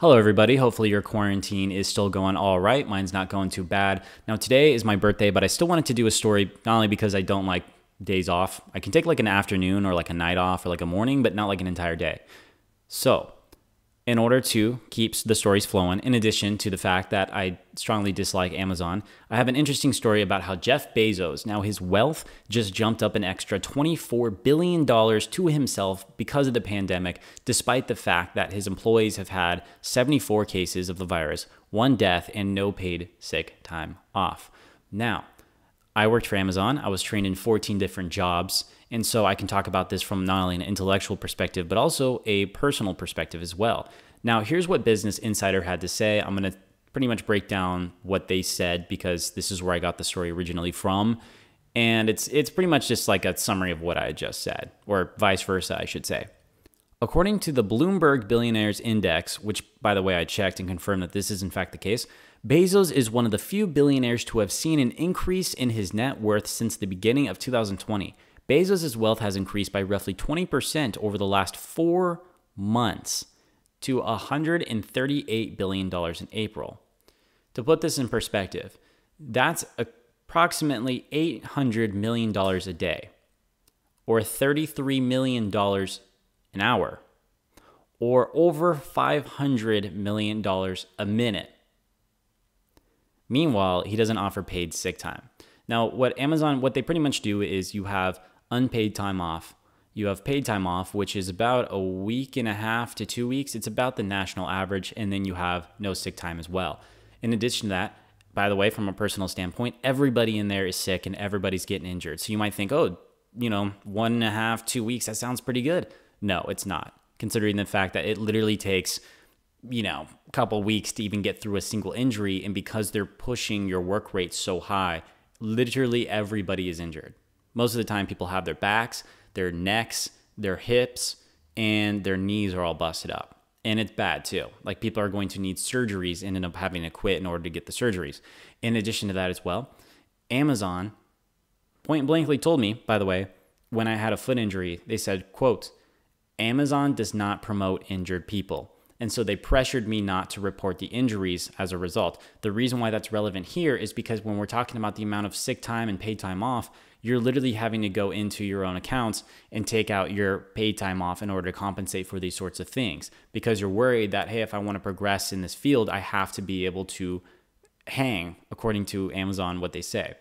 Hello, everybody. Hopefully, your quarantine is still going all right. Mine's not going too bad. Now, today is my birthday, but I still wanted to do a story, not only because I don't like days off. I can take like an afternoon or like a night off or like a morning, but not like an entire day. So, in order to keep the stories flowing, in addition to the fact that I strongly dislike Amazon, I have an interesting story about how Jeff Bezos, now his wealth just jumped up an extra $24 billion to himself because of the pandemic, despite the fact that his employees have had 74 cases of the virus, one death, and no paid sick time off. Now, I worked for Amazon. I was trained in 14 different jobs. And so I can talk about this from not only an intellectual perspective, but also a personal perspective as well. Now, here's what Business Insider had to say. I'm going to pretty much break down what they said because this is where I got the story originally from. And it's it's pretty much just like a summary of what I just said, or vice versa, I should say. According to the Bloomberg Billionaires Index, which by the way I checked and confirmed that this is in fact the case, Bezos is one of the few billionaires to have seen an increase in his net worth since the beginning of 2020. Bezos' wealth has increased by roughly 20% over the last four months to $138 billion in April. To put this in perspective, that's approximately $800 million a day, or $33 million an hour, or over $500 million a minute. Meanwhile, he doesn't offer paid sick time. Now, what Amazon, what they pretty much do is you have unpaid time off. You have paid time off, which is about a week and a half to two weeks. It's about the national average. And then you have no sick time as well. In addition to that, by the way, from a personal standpoint, everybody in there is sick and everybody's getting injured. So you might think, oh, you know, one and a half, two weeks, that sounds pretty good. No, it's not, considering the fact that it literally takes, you know, a couple weeks to even get through a single injury. And because they're pushing your work rate so high, literally everybody is injured. Most of the time, people have their backs, their necks, their hips, and their knees are all busted up. And it's bad too. Like people are going to need surgeries and end up having to quit in order to get the surgeries. In addition to that, as well, Amazon point blankly told me, by the way, when I had a foot injury, they said, quote, Amazon does not promote injured people. And so they pressured me not to report the injuries as a result. The reason why that's relevant here is because when we're talking about the amount of sick time and paid time off, you're literally having to go into your own accounts and take out your paid time off in order to compensate for these sorts of things because you're worried that, hey, if I want to progress in this field, I have to be able to hang according to Amazon, what they say.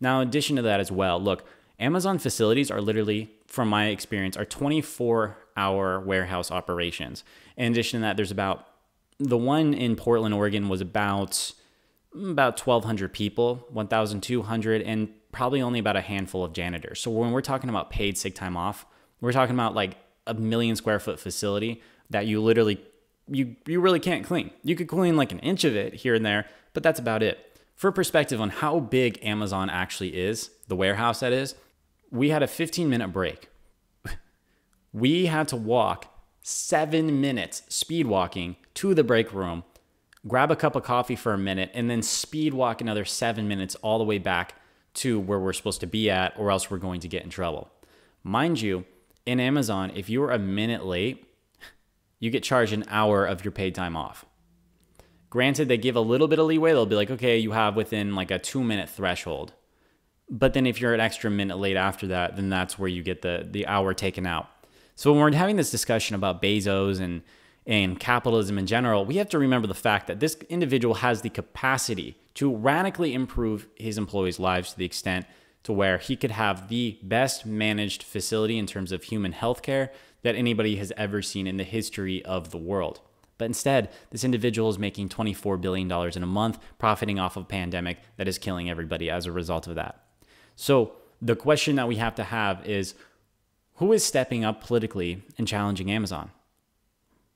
Now, in addition to that as well, look, Amazon facilities are literally, from my experience, are 24 hour warehouse operations. In addition to that, there's about the one in Portland, Oregon was about about 1200 people, 1200 and probably only about a handful of janitors. So when we're talking about paid sick time off, we're talking about like a million square foot facility that you literally you you really can't clean. You could clean like an inch of it here and there, but that's about it. For perspective on how big Amazon actually is, the warehouse that is, we had a 15 minute break. we had to walk seven minutes speed walking to the break room, grab a cup of coffee for a minute, and then speed walk another seven minutes all the way back to where we're supposed to be at, or else we're going to get in trouble. Mind you, in Amazon, if you're a minute late, you get charged an hour of your paid time off. Granted, they give a little bit of leeway. They'll be like, okay, you have within like a two minute threshold. But then if you're an extra minute late after that, then that's where you get the, the hour taken out. So when we're having this discussion about Bezos and, and capitalism in general, we have to remember the fact that this individual has the capacity to radically improve his employees' lives to the extent to where he could have the best managed facility in terms of human healthcare that anybody has ever seen in the history of the world. But instead, this individual is making $24 billion in a month, profiting off of a pandemic that is killing everybody as a result of that. So the question that we have to have is who is stepping up politically and challenging Amazon?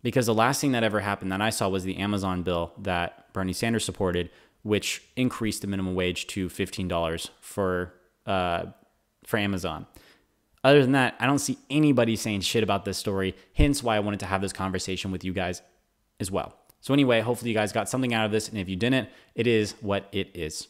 Because the last thing that ever happened that I saw was the Amazon bill that Bernie Sanders supported, which increased the minimum wage to $15 for uh, for Amazon. Other than that, I don't see anybody saying shit about this story. Hence why I wanted to have this conversation with you guys as well. So anyway, hopefully you guys got something out of this, and if you didn't, it is what it is.